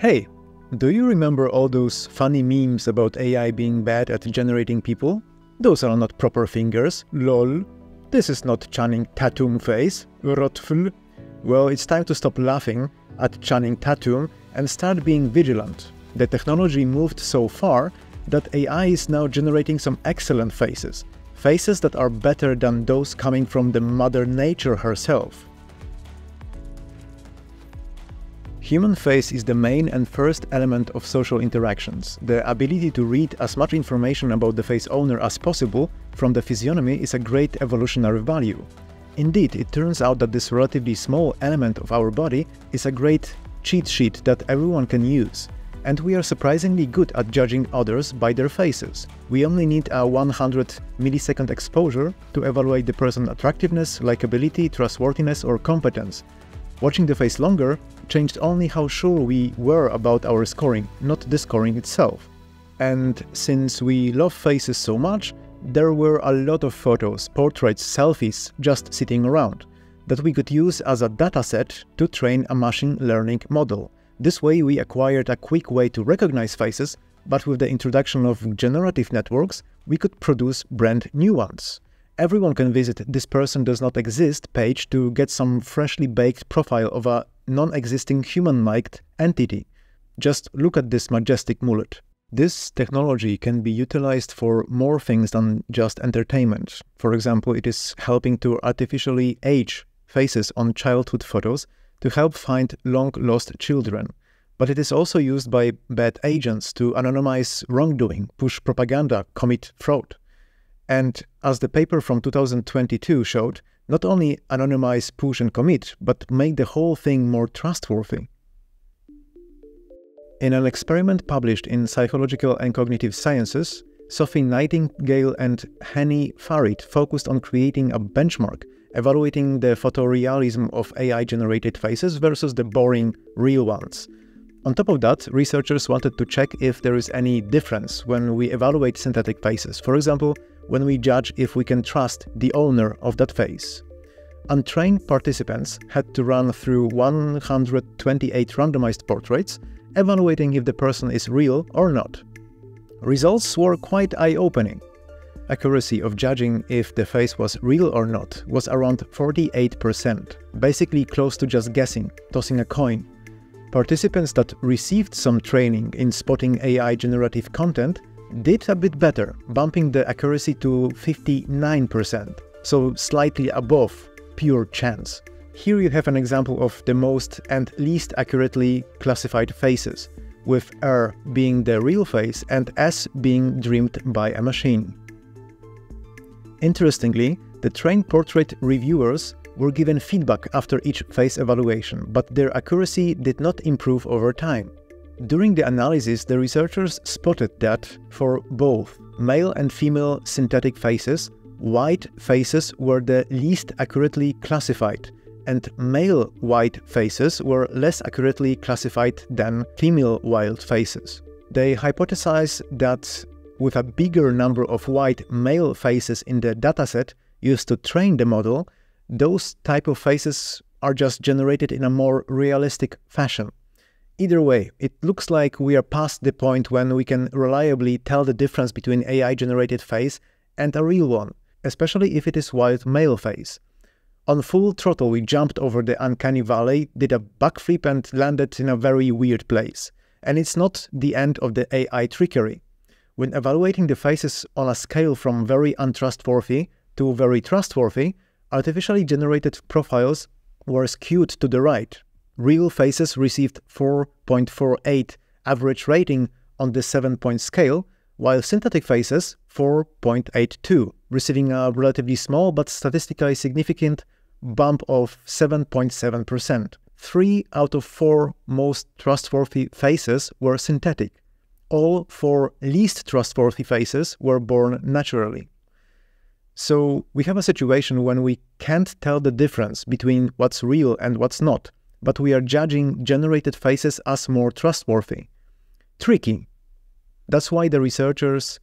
Hey, do you remember all those funny memes about AI being bad at generating people? Those are not proper fingers, lol. This is not Channing Tatum face, rotful. Well, it's time to stop laughing at Channing Tatum and start being vigilant. The technology moved so far that AI is now generating some excellent faces. Faces that are better than those coming from the Mother Nature herself. Human face is the main and first element of social interactions. The ability to read as much information about the face owner as possible from the physiognomy is a great evolutionary value. Indeed, it turns out that this relatively small element of our body is a great cheat sheet that everyone can use. And we are surprisingly good at judging others by their faces. We only need a 100 millisecond exposure to evaluate the person's attractiveness, likability, trustworthiness, or competence. Watching the face longer changed only how sure we were about our scoring, not the scoring itself. And since we love faces so much, there were a lot of photos, portraits, selfies just sitting around that we could use as a dataset to train a machine learning model. This way we acquired a quick way to recognize faces, but with the introduction of generative networks, we could produce brand new ones. Everyone can visit this person does not exist page to get some freshly baked profile of a non-existing human-like entity. Just look at this majestic mullet. This technology can be utilized for more things than just entertainment. For example, it is helping to artificially age faces on childhood photos to help find long-lost children. But it is also used by bad agents to anonymize wrongdoing, push propaganda, commit fraud. And as the paper from 2022 showed, not only anonymize, push, and commit, but make the whole thing more trustworthy. In an experiment published in Psychological and Cognitive Sciences, Sophie Nightingale and Hany Farid focused on creating a benchmark evaluating the photorealism of AI-generated faces versus the boring, real ones. On top of that, researchers wanted to check if there is any difference when we evaluate synthetic faces. For example, when we judge if we can trust the owner of that face. Untrained participants had to run through 128 randomized portraits, evaluating if the person is real or not. Results were quite eye-opening. Accuracy of judging if the face was real or not was around 48%, basically close to just guessing, tossing a coin. Participants that received some training in spotting AI generative content did a bit better, bumping the accuracy to 59%, so slightly above pure chance. Here you have an example of the most and least accurately classified faces, with R being the real face and S being dreamed by a machine. Interestingly, the trained portrait reviewers were given feedback after each face evaluation, but their accuracy did not improve over time. During the analysis, the researchers spotted that for both male and female synthetic faces, white faces were the least accurately classified, and male white faces were less accurately classified than female white faces. They hypothesized that with a bigger number of white male faces in the dataset used to train the model, those type of faces are just generated in a more realistic fashion. Either way, it looks like we are past the point when we can reliably tell the difference between AI-generated face and a real one, especially if it is white male face. On full throttle we jumped over the uncanny valley, did a backflip and landed in a very weird place. And it's not the end of the AI trickery. When evaluating the faces on a scale from very untrustworthy to very trustworthy, artificially generated profiles were skewed to the right, real faces received 4.48 average rating on the 7-point scale, while synthetic faces 4.82, receiving a relatively small but statistically significant bump of 7.7%. Three out of four most trustworthy faces were synthetic. All four least trustworthy faces were born naturally. So we have a situation when we can't tell the difference between what's real and what's not, but we are judging generated faces as more trustworthy. Tricky. That's why the researchers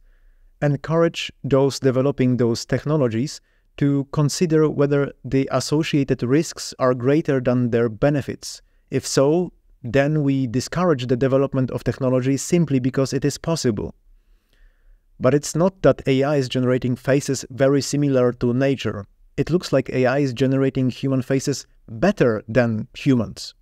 encourage those developing those technologies to consider whether the associated risks are greater than their benefits. If so, then we discourage the development of technology simply because it is possible. But it's not that AI is generating faces very similar to nature. It looks like AI is generating human faces better than humans.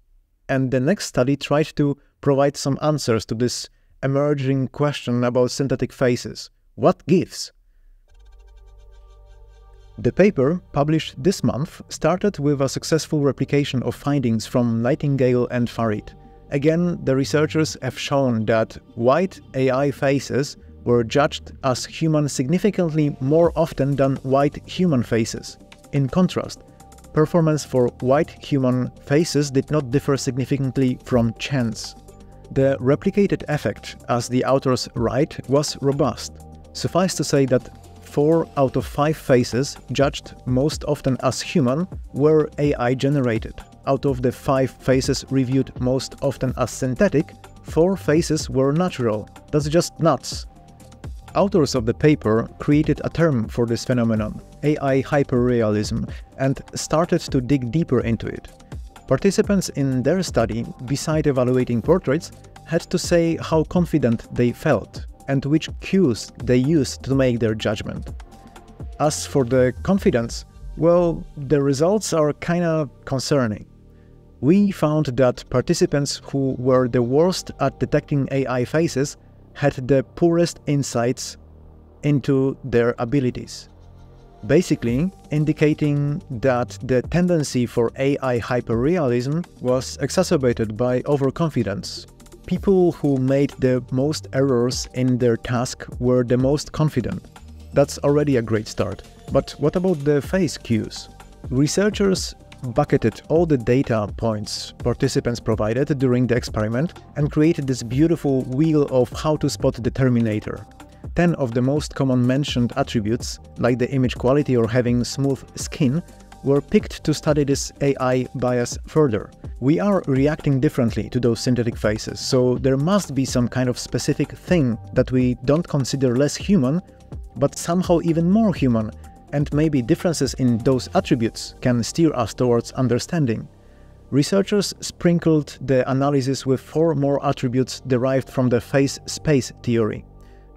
And the next study tried to provide some answers to this emerging question about synthetic faces. What gives? The paper, published this month, started with a successful replication of findings from Nightingale and Farid. Again, the researchers have shown that white AI faces were judged as human significantly more often than white human faces. In contrast, performance for white human faces did not differ significantly from chance. The replicated effect, as the authors write, was robust. Suffice to say that 4 out of 5 faces, judged most often as human, were AI generated. Out of the 5 faces reviewed most often as synthetic, 4 faces were natural. That's just nuts. Authors of the paper created a term for this phenomenon, AI hyperrealism, and started to dig deeper into it. Participants in their study, beside evaluating portraits, had to say how confident they felt and which cues they used to make their judgment. As for the confidence, well, the results are kinda concerning. We found that participants who were the worst at detecting AI faces had the poorest insights into their abilities. Basically, indicating that the tendency for AI hyperrealism was exacerbated by overconfidence people who made the most errors in their task were the most confident. That's already a great start. But what about the face cues? Researchers bucketed all the data points participants provided during the experiment and created this beautiful wheel of how to spot the Terminator. 10 of the most common mentioned attributes, like the image quality or having smooth skin, were picked to study this AI bias further. We are reacting differently to those synthetic faces, so there must be some kind of specific thing that we don't consider less human, but somehow even more human, and maybe differences in those attributes can steer us towards understanding. Researchers sprinkled the analysis with four more attributes derived from the face space theory.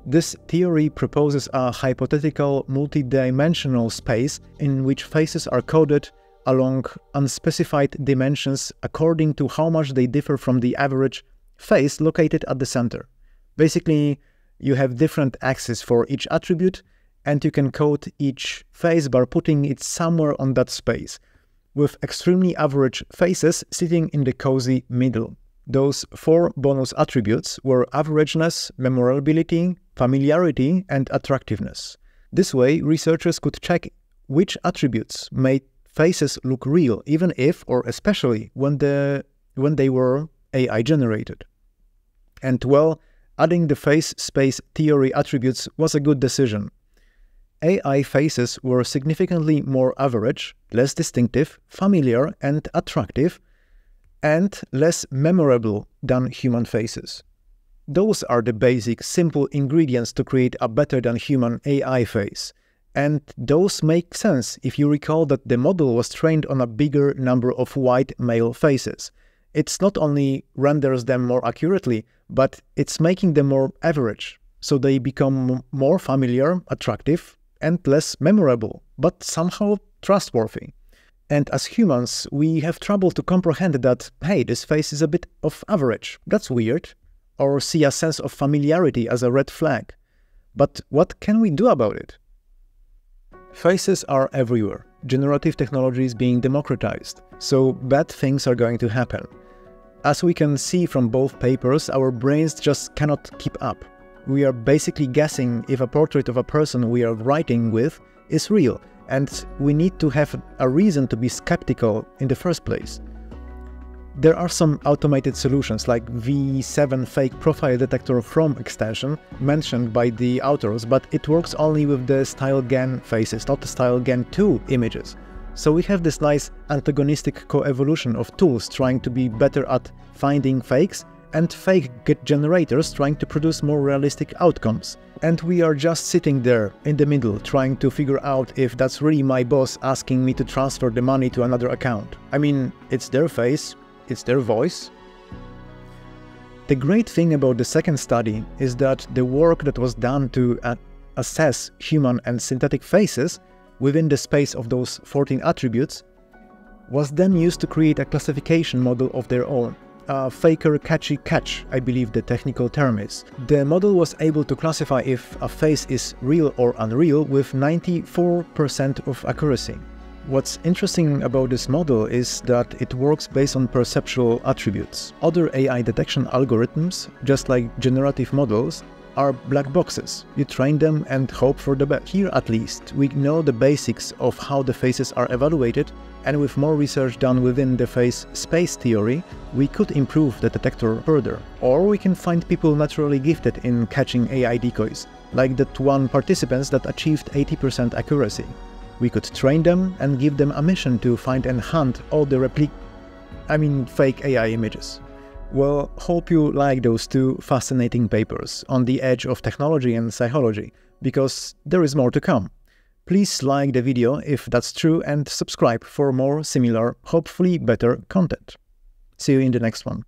This theory proposes a hypothetical multidimensional space in which faces are coded along unspecified dimensions according to how much they differ from the average face located at the center. Basically, you have different axes for each attribute and you can code each face by putting it somewhere on that space, with extremely average faces sitting in the cozy middle. Those four bonus attributes were averageness, memorability, familiarity, and attractiveness. This way, researchers could check which attributes made faces look real, even if or especially when, the, when they were AI generated. And well, adding the face space theory attributes was a good decision. AI faces were significantly more average, less distinctive, familiar, and attractive and less memorable than human faces. Those are the basic, simple ingredients to create a better than human AI face. And those make sense if you recall that the model was trained on a bigger number of white male faces. It's not only renders them more accurately, but it's making them more average, so they become more familiar, attractive, and less memorable, but somehow trustworthy. And as humans, we have trouble to comprehend that, hey, this face is a bit of average. That's weird. Or see a sense of familiarity as a red flag. But what can we do about it? Faces are everywhere. Generative technology is being democratized, so bad things are going to happen. As we can see from both papers, our brains just cannot keep up. We are basically guessing if a portrait of a person we are writing with is real, and we need to have a reason to be skeptical in the first place. There are some automated solutions like V7 fake profile detector Chrome extension mentioned by the authors, but it works only with the StyleGAN faces, not the StyleGAN 2 images. So we have this nice antagonistic co-evolution of tools trying to be better at finding fakes and fake generators trying to produce more realistic outcomes. And we are just sitting there in the middle trying to figure out if that's really my boss asking me to transfer the money to another account. I mean, it's their face, it's their voice. The great thing about the second study is that the work that was done to uh, assess human and synthetic faces within the space of those 14 attributes was then used to create a classification model of their own. A faker catchy catch, I believe the technical term is. The model was able to classify if a face is real or unreal with 94% of accuracy. What's interesting about this model is that it works based on perceptual attributes. Other AI detection algorithms, just like generative models, are black boxes. You train them and hope for the best. Here at least, we know the basics of how the faces are evaluated and with more research done within the face space theory, we could improve the detector further. Or we can find people naturally gifted in catching AI decoys, like that one participants that achieved 80% accuracy. We could train them and give them a mission to find and hunt all the replic... I mean fake AI images. Well, hope you like those two fascinating papers on the edge of technology and psychology, because there is more to come. Please like the video if that's true and subscribe for more similar, hopefully better content. See you in the next one.